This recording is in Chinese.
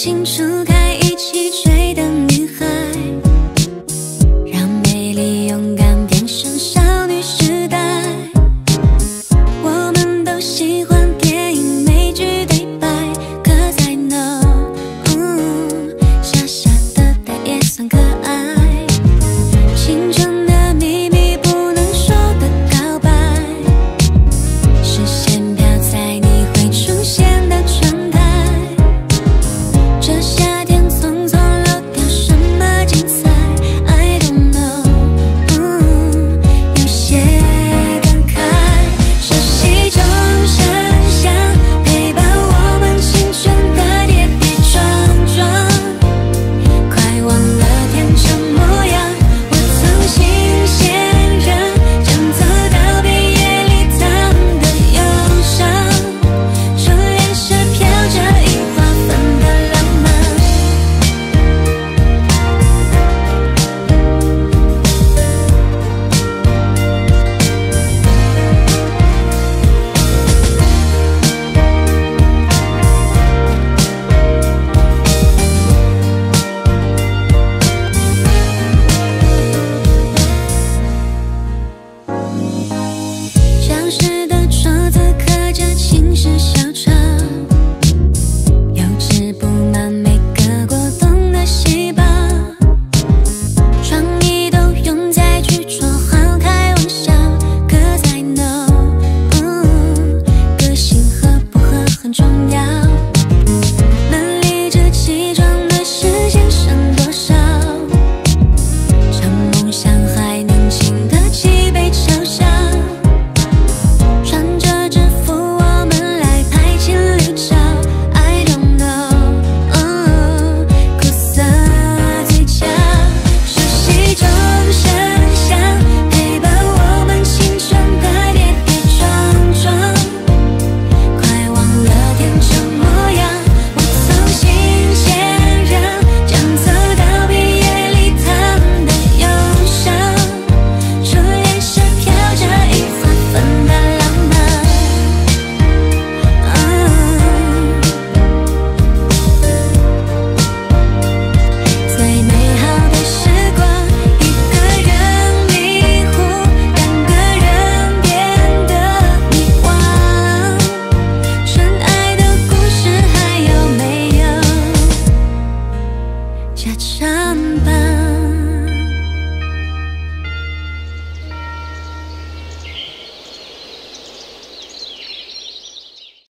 清楚的牵绊